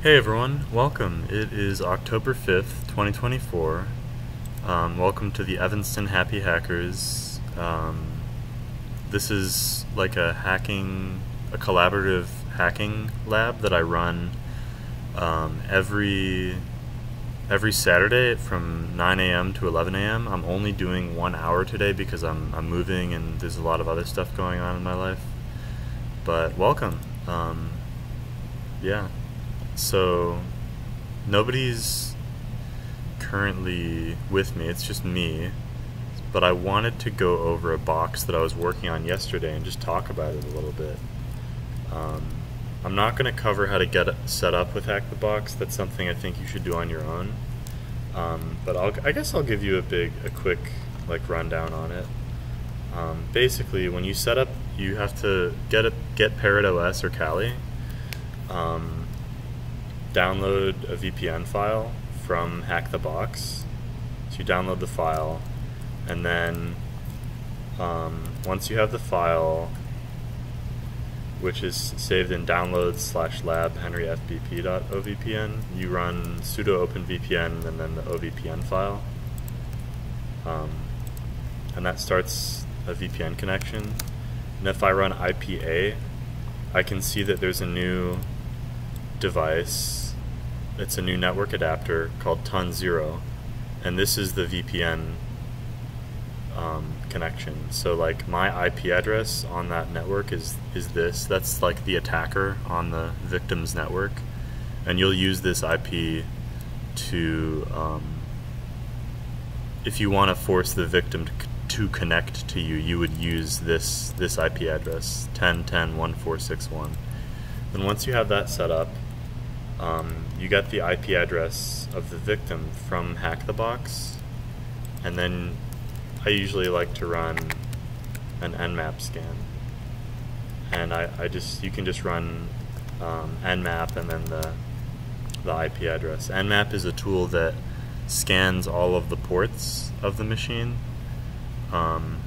Hey everyone, welcome. It is October 5th, 2024. Um, welcome to the Evanston Happy Hackers. Um, this is like a hacking, a collaborative hacking lab that I run um, every every Saturday from 9 a.m. to 11 a.m. I'm only doing one hour today because I'm, I'm moving and there's a lot of other stuff going on in my life. But welcome. Um, yeah. So nobody's currently with me, it's just me. But I wanted to go over a box that I was working on yesterday and just talk about it a little bit. Um, I'm not going to cover how to get set up with Hack the Box. That's something I think you should do on your own. Um, but I'll, I guess I'll give you a big, a quick like rundown on it. Um, basically, when you set up, you have to get a, get Parrot OS or Kali. Um, download a VPN file from Hack the Box. So you download the file, and then um, once you have the file, which is saved in downloads slash lab henryfbp.ovpn, you run sudo openvpn and then the ovpn file. Um, and that starts a VPN connection. And if I run IPA, I can see that there's a new device. It's a new network adapter called TON0, and this is the VPN um, connection. So like my IP address on that network is is this. That's like the attacker on the victim's network, and you'll use this IP to um, if you want to force the victim to, to connect to you, you would use this this IP address 10.10.1461. Then once you have that set up, um, you get the IP address of the victim from Hack the Box, and then I usually like to run an Nmap scan. And I, I just you can just run um, Nmap and then the the IP address. Nmap is a tool that scans all of the ports of the machine. Um,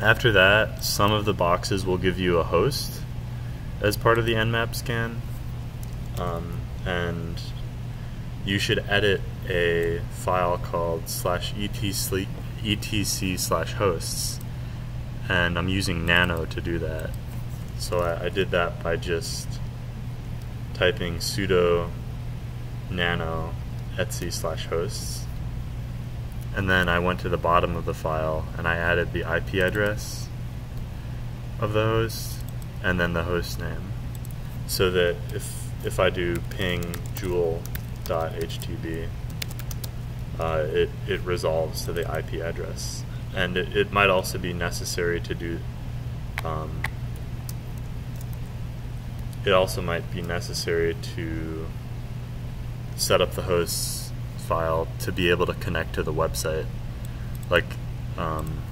after that, some of the boxes will give you a host as part of the Nmap scan um, and you should edit a file called slash etc slash hosts. And I'm using nano to do that. So I, I did that by just typing sudo nano etc slash hosts. And then I went to the bottom of the file and I added the IP address of the host and then the host name. So that if if I do ping joule.htb, uh, it, it resolves to the IP address. And it, it might also be necessary to do, um, it also might be necessary to set up the host file to be able to connect to the website. Like, um,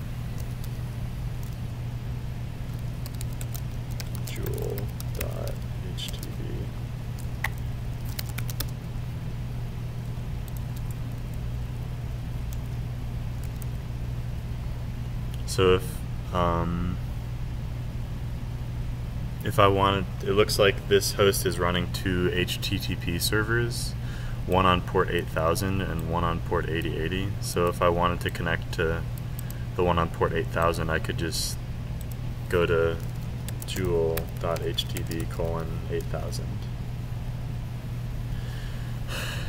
So if um, if I wanted, it looks like this host is running two HTTP servers, one on port 8000 and one on port 8080. So if I wanted to connect to the one on port 8000, I could just go to joule.htb colon 8000.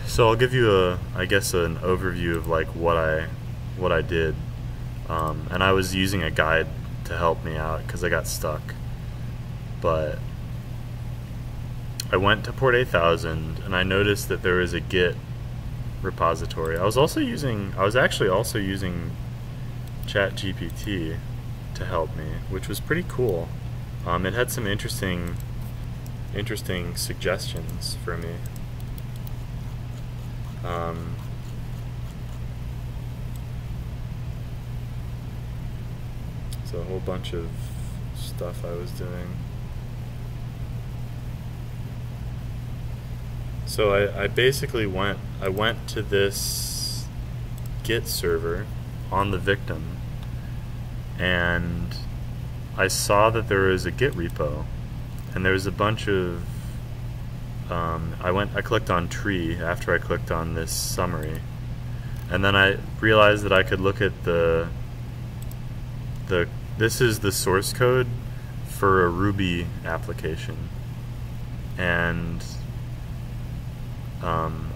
So I'll give you a, I guess, an overview of like what I, what I did um, and I was using a guide to help me out because I got stuck. But I went to port 8000 and I noticed that there was a Git repository. I was also using, I was actually also using ChatGPT to help me, which was pretty cool. Um, it had some interesting, interesting suggestions for me. Um, a whole bunch of stuff I was doing. So I, I basically went I went to this Git server on the victim and I saw that there was a Git repo and there was a bunch of um, I went I clicked on tree after I clicked on this summary and then I realized that I could look at the the this is the source code for a Ruby application. And um,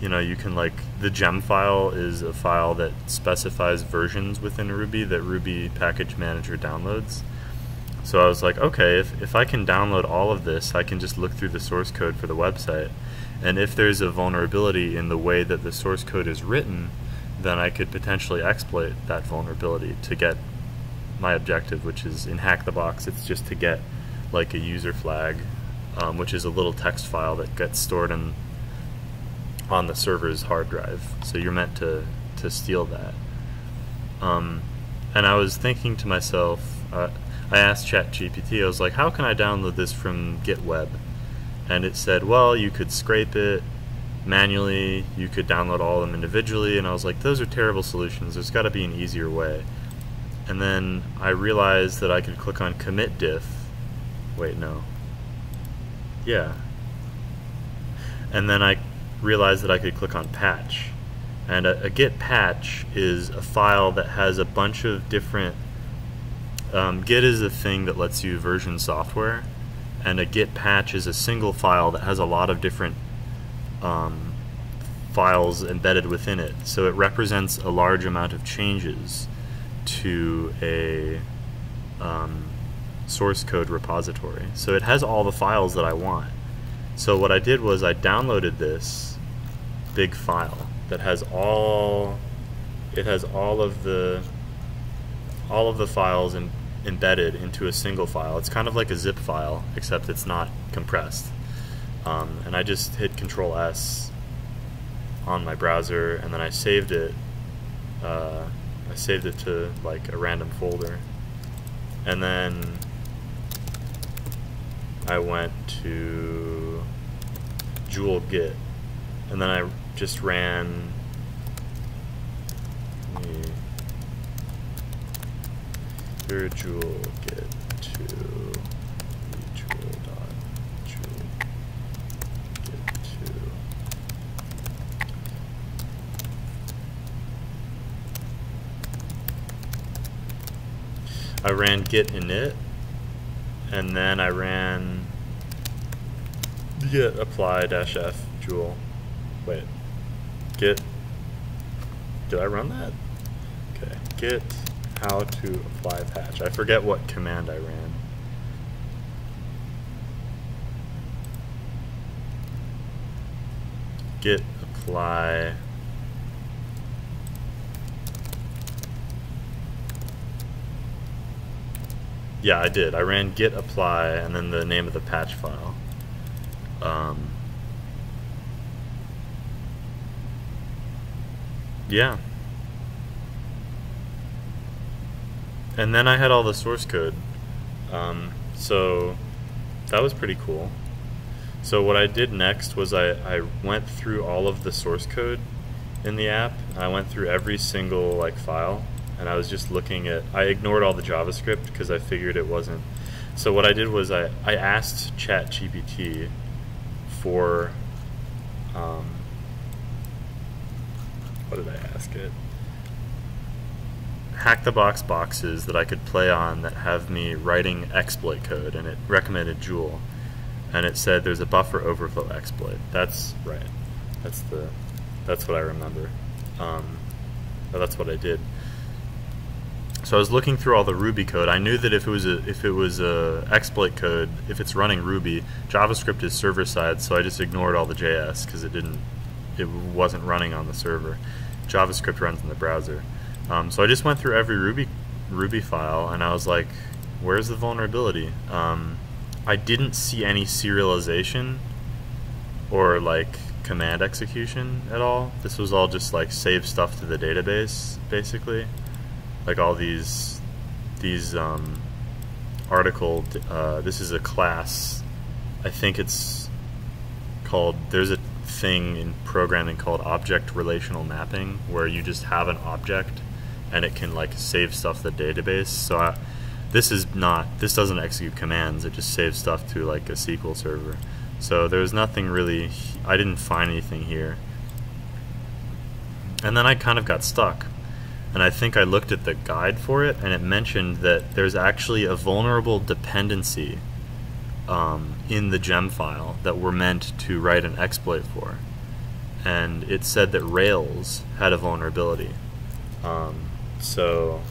you know you can like the gem file is a file that specifies versions within Ruby that Ruby package manager downloads. So I was like okay if, if I can download all of this I can just look through the source code for the website. And if there's a vulnerability in the way that the source code is written then I could potentially exploit that vulnerability to get my objective which is in hack the box it's just to get like a user flag um, which is a little text file that gets stored in on the server's hard drive. So you're meant to, to steal that. Um, and I was thinking to myself, uh, I asked ChatGPT, I was like, how can I download this from GitWeb? And it said, well, you could scrape it manually, you could download all of them individually, and I was like, those are terrible solutions. There's got to be an easier way. And then I realized that I could click on commit diff. Wait, no. Yeah. And then I realized that I could click on patch. And a, a git patch is a file that has a bunch of different. Um, git is a thing that lets you version software, and a git patch is a single file that has a lot of different um, files embedded within it. So it represents a large amount of changes to a um, source code repository. So it has all the files that I want. So what I did was I downloaded this big file that has all it has all of the all of the files in, embedded into a single file. It's kind of like a zip file, except it's not compressed. Um, and I just hit Control S on my browser, and then I saved it. Uh, I saved it to like a random folder, and then I went to Joule Git, and then I just ran virtual get to virtual dot joule get to I ran git init and then I ran git apply dash f joule wait git, did I run that? Okay, git how to apply patch. I forget what command I ran. Git apply Yeah, I did. I ran git apply and then the name of the patch file. Um, Yeah. And then I had all the source code. Um, so that was pretty cool. So what I did next was I, I went through all of the source code in the app. I went through every single like file and I was just looking at I ignored all the JavaScript because I figured it wasn't so what I did was I, I asked ChatGPT for um, what did I ask it? Hack the box boxes that I could play on that have me writing exploit code, and it recommended Joule, and it said there's a buffer overflow exploit. That's right. That's the. That's what I remember. Um, that's what I did. So I was looking through all the Ruby code. I knew that if it was a if it was a exploit code, if it's running Ruby, JavaScript is server side, so I just ignored all the JS because it didn't it wasn't running on the server. JavaScript runs in the browser. Um, so I just went through every Ruby Ruby file and I was like, where's the vulnerability? Um, I didn't see any serialization or like command execution at all. This was all just like save stuff to the database, basically. Like all these these um, article. Uh, this is a class. I think it's called. There's a thing in programming called object relational mapping where you just have an object and it can like save stuff to the database. So I, this is not this doesn't execute commands. It just saves stuff to like a SQL server. So there's nothing really, I didn't find anything here. And then I kind of got stuck. And I think I looked at the guide for it, and it mentioned that there's actually a vulnerable dependency um, in the gem file that we're meant to write an exploit for. And it said that Rails had a vulnerability. Um, so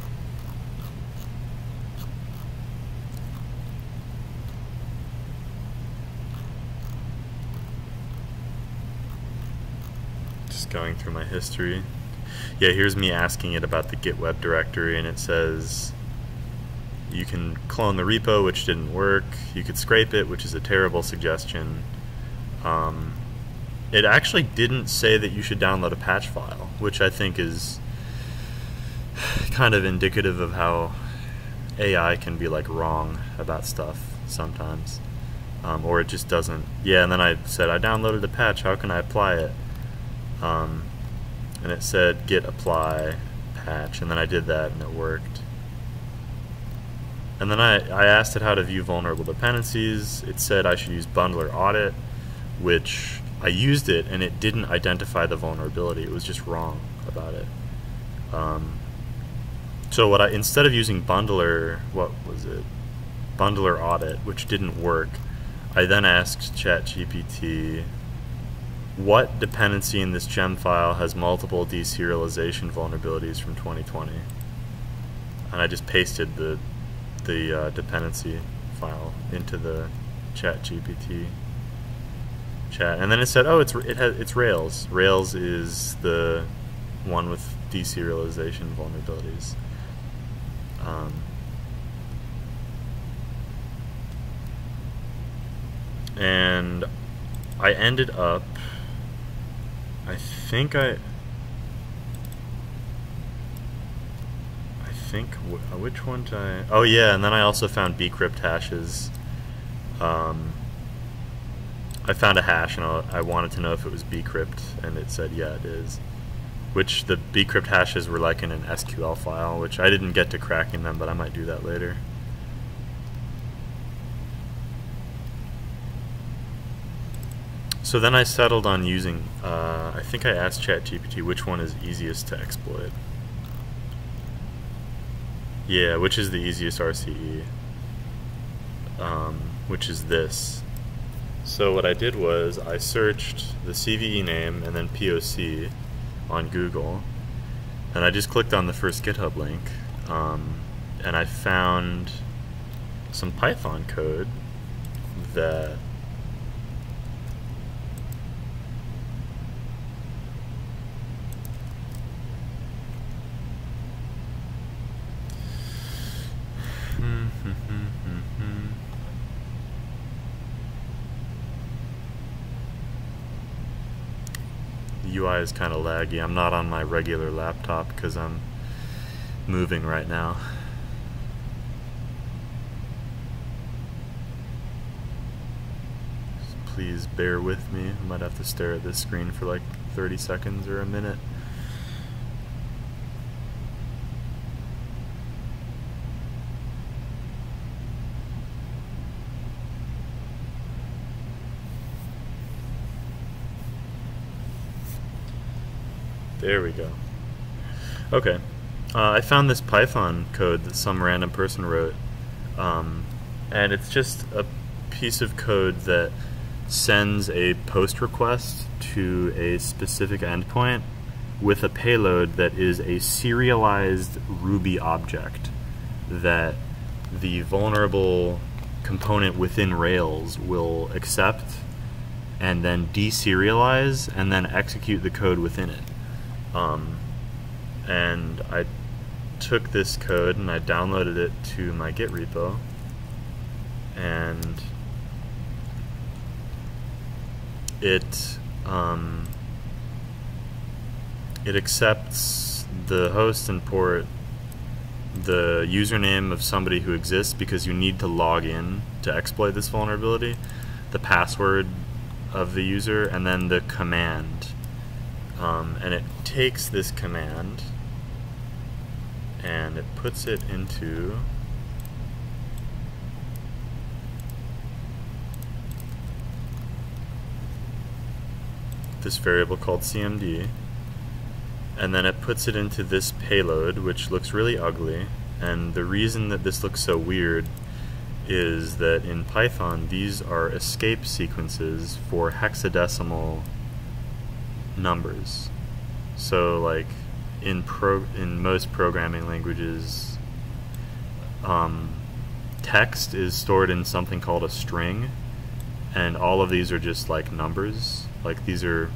just going through my history. Yeah, here's me asking it about the Git web directory, and it says you can clone the repo, which didn't work. You could scrape it, which is a terrible suggestion. Um, it actually didn't say that you should download a patch file, which I think is kind of indicative of how AI can be like wrong about stuff sometimes. Um, or it just doesn't. Yeah, and then I said, I downloaded a patch, how can I apply it? Um, and it said git apply patch, and then I did that and it worked. And then I, I asked it how to view vulnerable dependencies. It said I should use bundler audit, which I used it and it didn't identify the vulnerability. It was just wrong about it. Um, so what I instead of using bundler, what was it? Bundler audit, which didn't work. I then asked ChatGPT what dependency in this gem file has multiple deserialization vulnerabilities from 2020? And I just pasted the the uh, dependency file into the chat GPT chat and then it said oh it's it has it's Rails Rails is the one with deserialization vulnerabilities um, and I ended up think I I think uh, which one did I oh yeah and then I also found bcrypt hashes. Um, I found a hash and I wanted to know if it was bcrypt and it said yeah it is. Which the bcrypt hashes were like in an SQL file which I didn't get to cracking them but I might do that later So then I settled on using, uh, I think I asked ChatGPT which one is easiest to exploit. Yeah, which is the easiest RCE, um, which is this. So what I did was I searched the CVE name and then POC on Google, and I just clicked on the first GitHub link, um, and I found some Python code that UI is kind of laggy. I'm not on my regular laptop because I'm moving right now. please bear with me. I might have to stare at this screen for like 30 seconds or a minute. There we go. Okay. Uh, I found this Python code that some random person wrote. Um, and it's just a piece of code that sends a post request to a specific endpoint with a payload that is a serialized Ruby object that the vulnerable component within Rails will accept and then deserialize and then execute the code within it. Um, and I took this code and I downloaded it to my Git repo. And it um, it accepts the host and port the username of somebody who exists because you need to log in to exploit this vulnerability the password of the user and then the command um, and it takes this command and it puts it into this variable called cmd, and then it puts it into this payload, which looks really ugly. And the reason that this looks so weird is that in Python, these are escape sequences for hexadecimal numbers. So, like in pro in most programming languages, um, text is stored in something called a string, and all of these are just like numbers. Like these are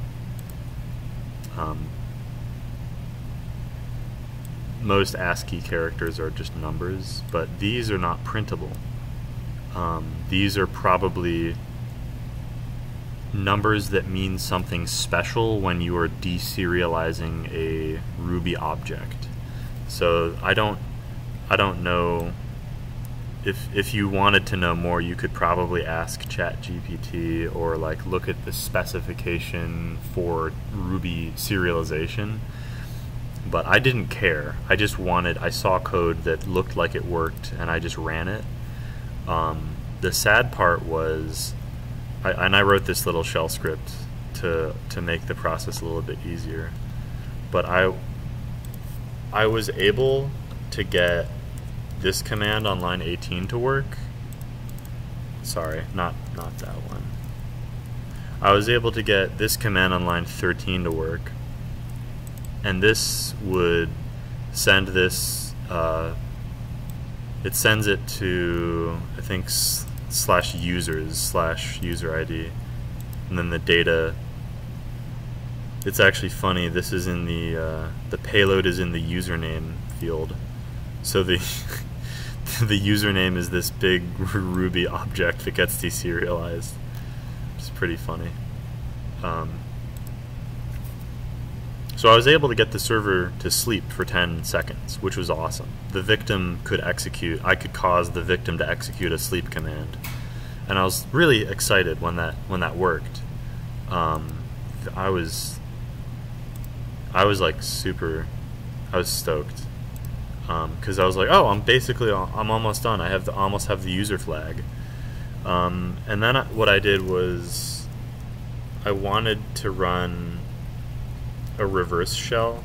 um, most ASCII characters are just numbers, but these are not printable. Um, these are probably numbers that mean something special when you are deserializing a Ruby object. So I don't, I don't know. If if you wanted to know more, you could probably ask ChatGPT or like look at the specification for Ruby serialization but I didn't care. I just wanted, I saw code that looked like it worked and I just ran it. Um, the sad part was, I, and I wrote this little shell script to, to make the process a little bit easier, but I, I was able to get this command on line 18 to work. Sorry, not, not that one. I was able to get this command on line 13 to work and this would send this uh, it sends it to I think slash users slash user ID and then the data it's actually funny this is in the uh, the payload is in the username field. So the the username is this big Ruby object that gets deserialized. It's pretty funny. Um, so I was able to get the server to sleep for 10 seconds, which was awesome. The victim could execute, I could cause the victim to execute a sleep command. And I was really excited when that when that worked. Um, I was I was like super I was stoked because um, I was like, oh, I'm basically I'm almost done. I have the, almost have the user flag. Um, and then I, what I did was I wanted to run a reverse shell.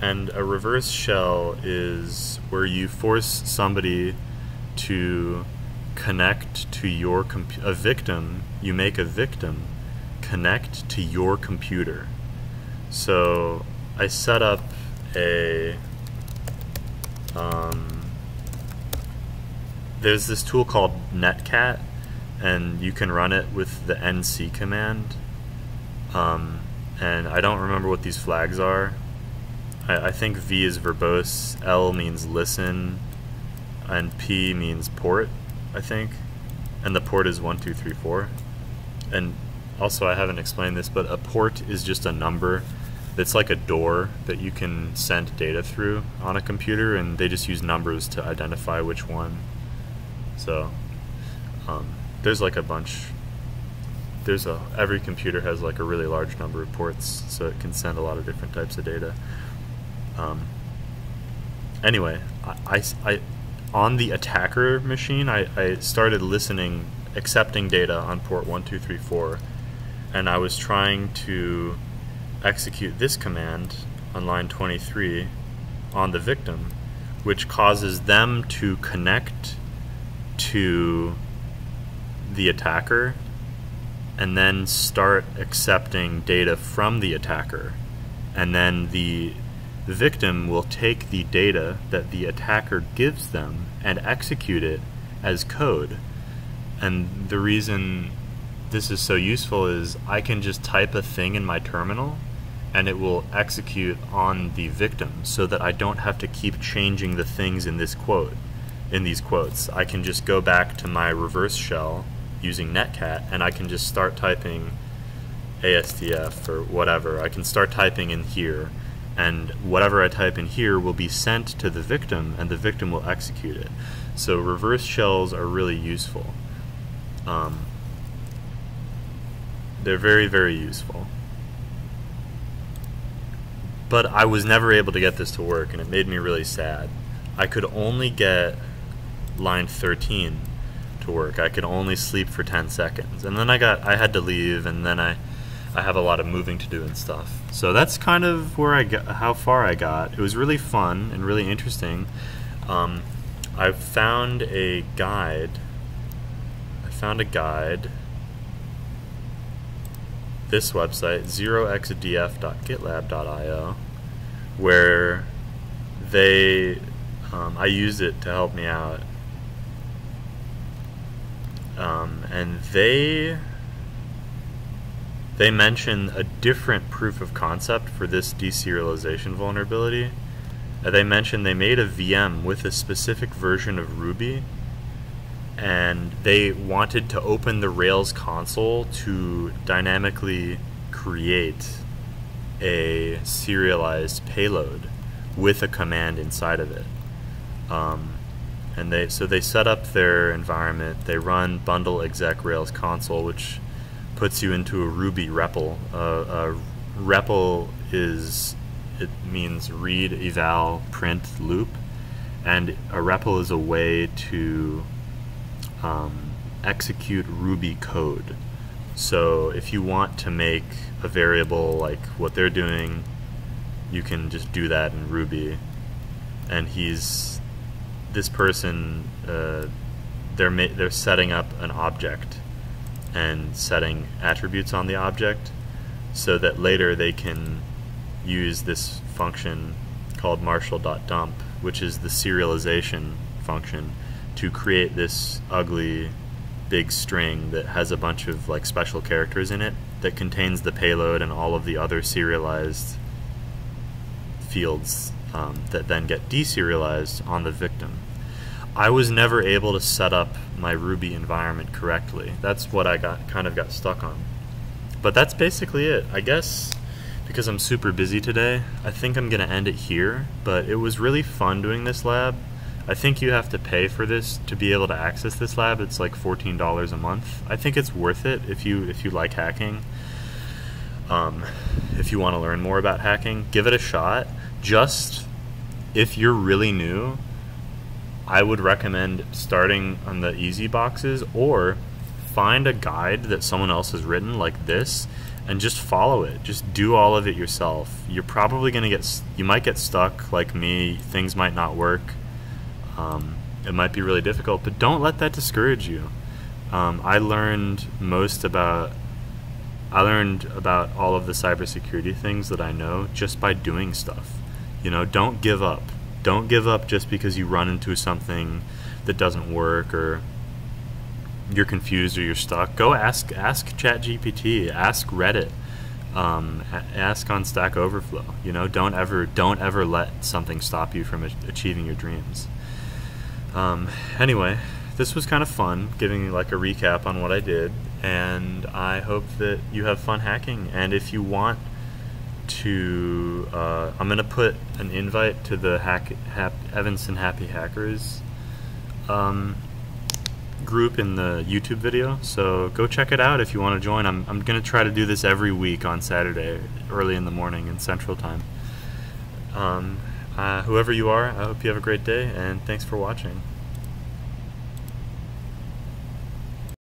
And a reverse shell is where you force somebody to connect to your computer. A victim, you make a victim connect to your computer. So I set up a. Um, there's this tool called Netcat, and you can run it with the nc command. Um, and I don't remember what these flags are. I, I think V is verbose, L means listen, and P means port, I think. And the port is 1234. And also, I haven't explained this, but a port is just a number that's like a door that you can send data through on a computer, and they just use numbers to identify which one. So, um, there's like a bunch there's a every computer has like a really large number of ports, so it can send a lot of different types of data. Um, anyway, I, I, I, on the attacker machine, I, I started listening, accepting data on port one two three four, and I was trying to execute this command on line 23 on the victim, which causes them to connect to the attacker and then start accepting data from the attacker. And then the, victim will take the data that the attacker gives them and execute it as code. And the reason this is so useful is I can just type a thing in my terminal and it will execute on the victim so that I don't have to keep changing the things in this quote in these quotes. I can just go back to my reverse shell using Netcat, and I can just start typing ASDF or whatever. I can start typing in here, and whatever I type in here will be sent to the victim, and the victim will execute it. So reverse shells are really useful. Um, they're very, very useful. But I was never able to get this to work, and it made me really sad. I could only get line 13 to work. I could only sleep for 10 seconds. And then I got I had to leave and then I I have a lot of moving to do and stuff. So that's kind of where I got, how far I got. It was really fun and really interesting. Um, I found a guide. I found a guide. This website, 0xdf.gitlab.io, where they, um, I used it to help me out. Um, and they they mention a different proof of concept for this deserialization vulnerability. Uh, they mentioned they made a VM with a specific version of Ruby and they wanted to open the Rails console to dynamically create a serialized payload with a command inside of it. Um, and they so they set up their environment. They run bundle exec Rails console, which puts you into a Ruby REPL. Uh, a REPL is it means read, eval, print, loop, and a REPL is a way to um, execute Ruby code. So if you want to make a variable like what they're doing, you can just do that in Ruby. And he's this person. Uh, they're they're setting up an object and setting attributes on the object so that later they can use this function called marshal.dump, which is the serialization function, to create this ugly big string that has a bunch of like special characters in it that contains the payload and all of the other serialized fields um, that then get deserialized on the victim. I was never able to set up my Ruby environment correctly. That's what I got kind of got stuck on. But that's basically it. I guess because I'm super busy today, I think I'm going to end it here, but it was really fun doing this lab. I think you have to pay for this to be able to access this lab. It's like $14 a month. I think it's worth it if you if you like hacking. Um, if you want to learn more about hacking, give it a shot. Just if you're really new, I would recommend starting on the easy boxes or find a guide that someone else has written like this and just follow it. Just do all of it yourself. You're probably going to get, you might get stuck like me. Things might not work. Um, it might be really difficult, but don't let that discourage you. Um, I learned most about, I learned about all of the cybersecurity things that I know just by doing stuff. You know, don't give up don't give up just because you run into something that doesn't work or you're confused or you're stuck. Go ask ask ChatGPT, ask Reddit, um, ask on Stack Overflow. You know, don't ever don't ever let something stop you from achieving your dreams. Um, anyway, this was kind of fun, giving you like a recap on what I did, and I hope that you have fun hacking. And if you want to uh, I'm gonna put an invite to the hack Hap, Evanston Happy Hackers um, group in the YouTube video. So go check it out if you want to join. I'm I'm gonna try to do this every week on Saturday, early in the morning in Central Time. Um, uh, whoever you are, I hope you have a great day, and thanks for watching.